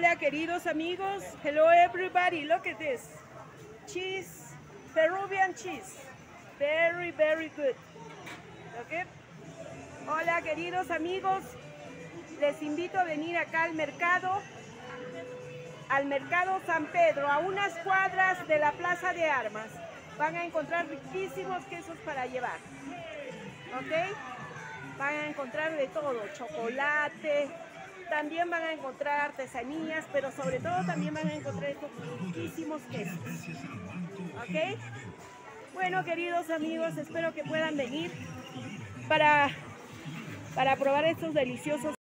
Hola queridos amigos. Hello everybody. Look at this. Cheese. Peruvian cheese. Very, very good. Okay. Hola queridos amigos. Les invito a venir acá al mercado. Al mercado San Pedro, a unas cuadras de la Plaza de Armas. Van a encontrar riquísimos quesos para llevar. ¿Ok? Van a encontrar de todo. Chocolate, también van a encontrar artesanías, pero sobre todo también van a encontrar estos riquísimos quesos. ¿Ok? Bueno, queridos amigos, espero que puedan venir para, para probar estos deliciosos